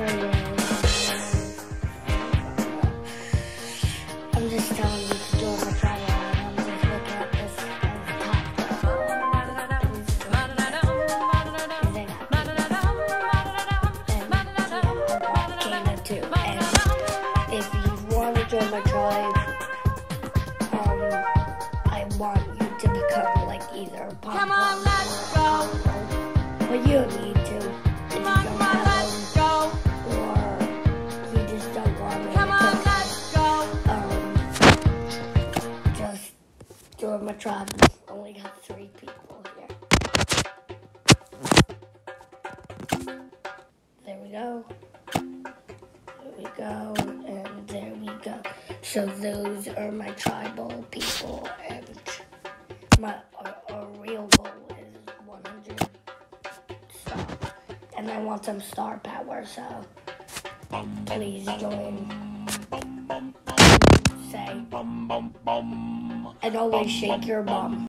I'm just telling you to do it. Trying to. I'm just looking at this as top. And if you want to join my tribe, um, I want you to become like either a Come on, my tribe. Only got three people here. There we go. There we go. And there we go. So those are my tribal people, and my our, our real goal is 100 stars. And I want some star power, so um, please join. Say, and always shake your bum.